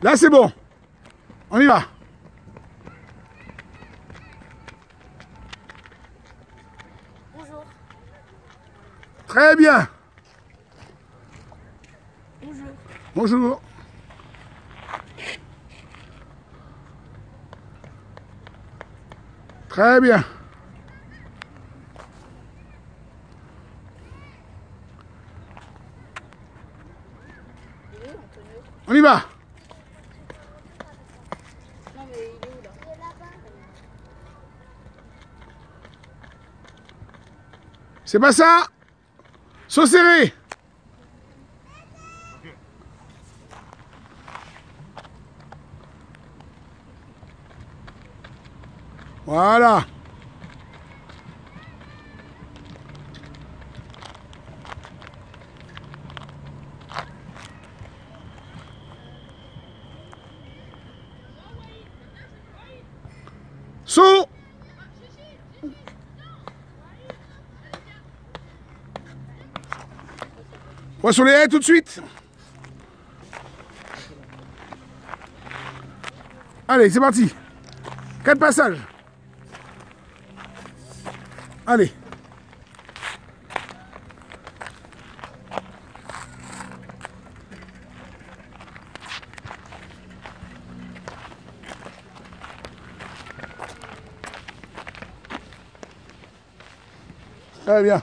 Là, c'est bon. On y va. Bonjour. Très bien. Bonjour. Bonjour. Très bien. On y va. C'est pas ça? Saut serré. Voilà. Saut Poisson les haies tout de suite? Allez, c'est parti. Quatre passages. Allez. Très bien.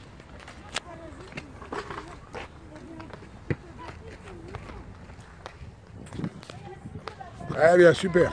Très bien, super.